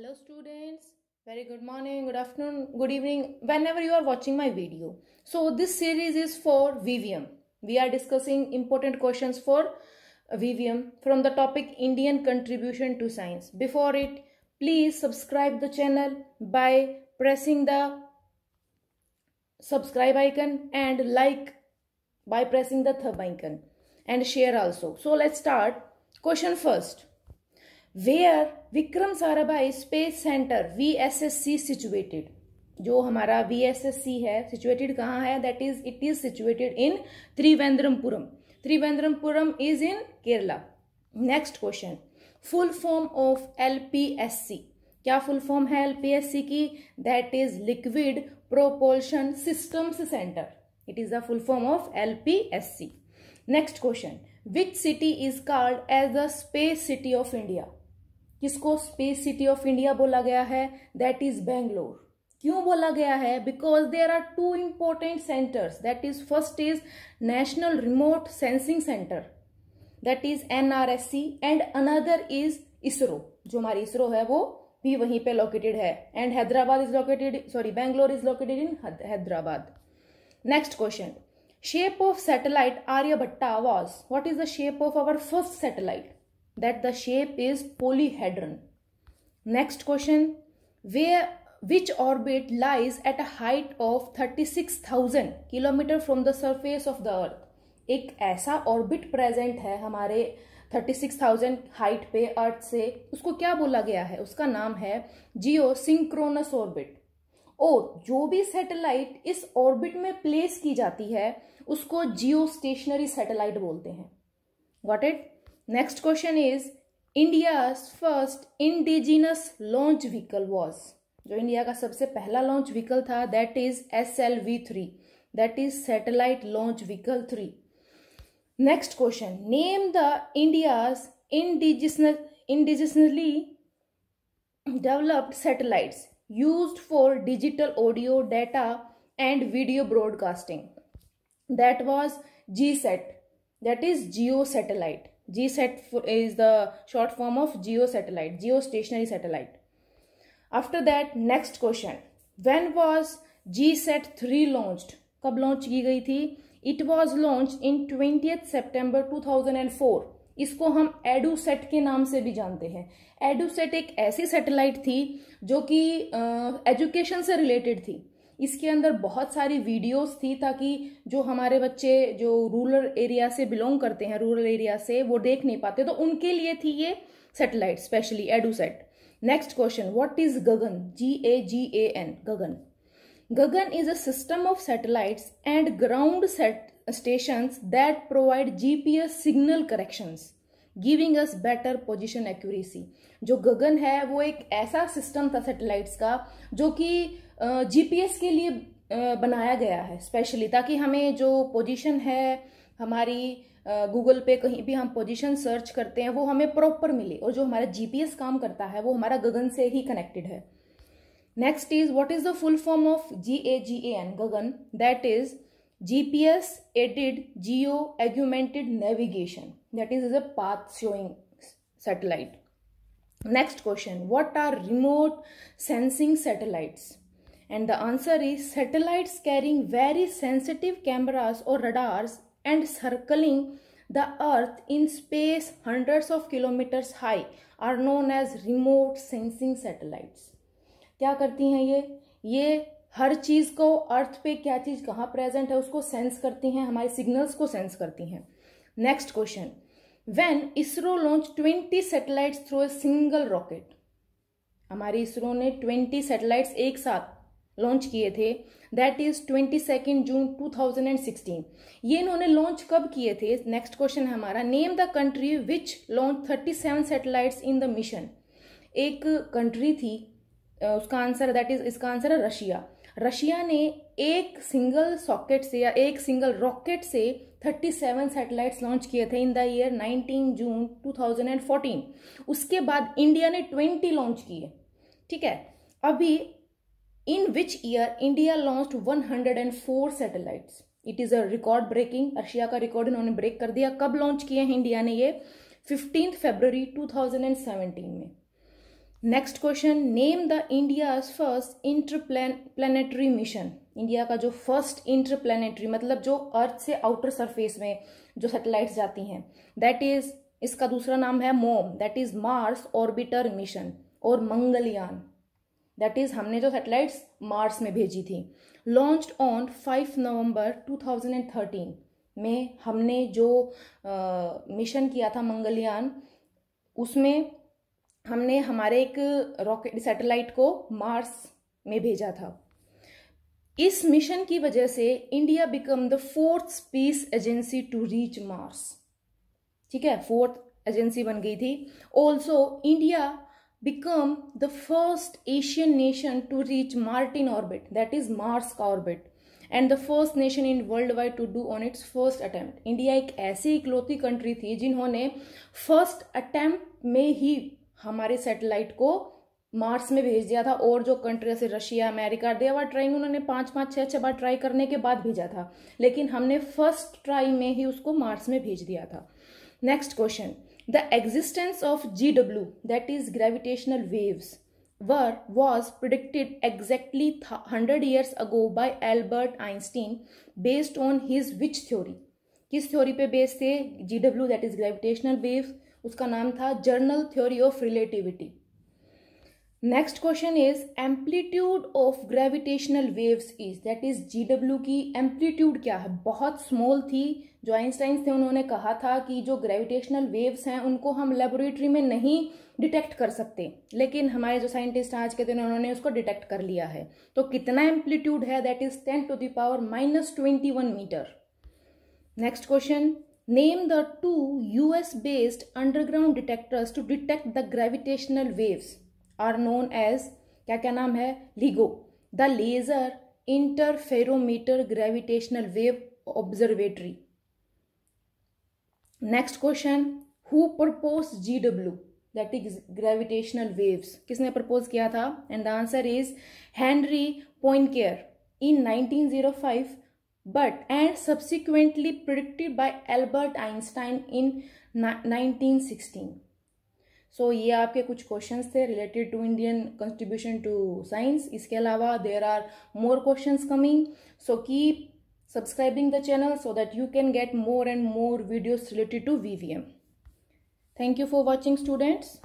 Hello students, very good morning, good afternoon, good evening, whenever you are watching my video. So this series is for VVM. We are discussing important questions for VVM from the topic Indian contribution to science. Before it, please subscribe the channel by pressing the subscribe icon and like by pressing the thumb icon and share also. So let's start. Question first. Where Vikram Sarabhai space centre V S S C situated जो हमारा we S S सी है situated कहाँ है? That is it is situated in Trivandrumpuram Trivandrumpuram is in Kerala next question full form of L P S C क्या full form है L P S C की? That is liquid propulsion systems centre it is the full form of L P S C next question which city is called as the space city of India किसको space city of India बोला गया है? That is Bangalore क्यों बोला गया है? Because there are two important centres that is first is national remote sensing centre that is NRSC and another is ISRO जो हमारी इसरो है, वो भी वहीं पे लोकेटेड है. And Hyderabad is located sorry Bangalore is located in Hyderabad next question shape of satellite Aryabhata was what is the shape of our first satellite that the shape is polyhedron. Next question, where which orbit lies at a height of 36,000 kilometre from the surface of the earth? एक ऐसा orbit present है हमारे 36,000 height पे अर्थ से। उसको क्या बोला गया है? उसका नाम है जियो सिंक्रोनस ऑर्बिट और जो भी सैटेलाइट इस ऑर्बिट में प्लेस की जाती है उसको जियो स्टेशनरी सैटेलाइट बोलते हैं। What it next question is India first indigenous launch vehicle was जो इंडिया का सबसे पहला लॉन्च व्हीकल था that is S L V three that is satellite launch vehicle three next question name the India's indigenously developed satellites use for digital audio data and video broadcasting that was G sat that is geo satellite G sat is the short form of geo satellite geo stationary satellite after that next question when was G sat three launch कब launch की गई थी? It was launch in twenty September two thousand and four इसको हम edu set के नाम से भी जानते हैं। एडूसेट एक ऐसी सेटेलाइट थी जो कि एजुकेशन uh, से रिलेटेड थी। इसके अंदर बहुत सारी वीडियोस थी ताकि जो हमारे बच्चे, जो रूरल एरिया से बिलोंग करते हैं रूरल एरिया से वो देख नहीं पाते तो उनके लिए थी ये satellite specially EDUSAT next question what is Gagan G A G A N Gagan Gagan is a system of satellites and ground station that provide GPS signal corrections giving us better position accuracy जो गगन है, वो एक ऐसा system था satellites का, जो कि GPS के लिए बनाया गया है स्पेशली ताकि हमें जो पोजीशन है, हमारी गूगल पे कहीं भी हम पोजीशन सर्च करते हैं, वो हमें प्रॉपर मिले। और जो हमारा जीपीएस काम करता है, वो हमारा गगन से ही कनेक्टेड है। Next is what is the full form of G A G A N Gagan that is GPS aided geo augmented navigation that is is a path showing satellite next question what are remote sensing satellites And the answer is satellites carrying very sensitive cameras or radars and circling the earth in space hundreds of kilometers high are known as remote sensing satellites. क्या करती हैं ये ये हर चीज़ को, अर्थ पे क्या चीज़ कहाँ present है, उसको सेंस करती हैं, हमारे सिग्नल्स को सेंस करती हैं। Next question. When ISRO launch twenty satellites through a single rocket हमारी इसरो ने ट्वेंटी सैटेलाइट्स एक साथ लॉन्च किए थे। That is twenty second June two thousand and sixteen ये इन्होंने लॉन्च कब किए थे? नेक्स्ट क्वेश्चन है हमारा। Name the country which launch thirty seven satellites in the mission एक कंट्री थी उसका आंसर दैट इज़ इसका आंसर है रशिया। रशिया ने एक सिंगल सॉकेट से या एक सिंगल रॉकेट से 37 सैटेलाइट्स लॉन्च किए थे इन द ईयर 19 जून 2014 उसके बाद इंडिया ने 20 लॉन्च किए। ठीक है? अभी in which year India launched 104 satellites. It is a record breaking Russia का रिकॉर्ड इन्होंने ब्रेक कर दिया। कब लॉन्च किए हैं इंडिया ने ये? फिफ्टींथ फेब्रवरी 2017 में। Next question name the India first interplanetary mission India का जो फ़र्स्ट इंटर इंटरप्लानिटरी मतलब जो अर्थ से आउटर सरफेस में जो सैटेलाइट्स जाती हैं दैट इज़ इसका दूसरा नाम है MOM that is Mars Orbiter Mission और मंगलयान। दैट इज़ हमने जो सैटेलाइट्स मार्स में भेजी थी। लॉन्च ऑन 5 नवंबर 2013 में हमने जो मिशन किया था मंगलयान, उसमें हमने हमारे एक रॉकेट सैटेलाइट को मार्स में भेजा था। इस मिशन की वजह से India become the fourth space agency to reach Mars ठीक है फोर्थ एजेंसी बन गई थी। Also India become the first Asian nation to reach Martian orbit that is Mars का orbit and the first nation in world wide to do on its first attempt India एक ऐसी इकलौती country थी जिन्होंने first attempt में ही हमारे satellite को Mars में भेज दिया था और जो कंट्री जैसे Russia, America, they are trying, उन्होंने पाँच पाँच, छह छह बार ट्राई करने के बाद भेजा था। लेकिन हमने फ़र्स्ट ट्राई में ही उसको मार्स में भेज दिया था। Next question. The existence of G W that is gravitational waves, were, was predicted exactly hundred years ago by Albert Einstein based on his which theory? किस थ्योरी पे बेस्ड थे? G W that is gravitational waves उसका नाम था general theory of relativity. Next question is amplitude of gravitational waves is, that is GW की amplitude क्या है? बहुत स्मॉल थी, जो आइंस्टाइन थे, उन्होंने कहा था कि जो ग्रेविटेशनल वेव्स हैं, उनको हम लेबोरेटरी में नहीं डिटेक्ट कर सकते। लेकिन हमारे जो साइंटिस्ट आज के दिन, उन्होंने उसको डिटेक्ट कर लिया है। तो कितना एम्पलीट्यूड है? That is ten to the power minus twenty one metre. Next question. Name the two US based underground detectors to detect the gravitational waves are known as क्या क्या नाम है LIGO the Laser Interferometer Gravitational Wave Observatory next question who proposed GW that is gravitational waves किसने propose किया था and the answer is Henry Poincare in 1905 but and subsequently predicted by Albert Einstein in 1916. So so, ये आपके कुछ questions थे related to Indian contribution to science इसके अलावा there are more questions coming so keep subscribing the channel so that you can get more and more videos related to VVM. Thank you for watching students.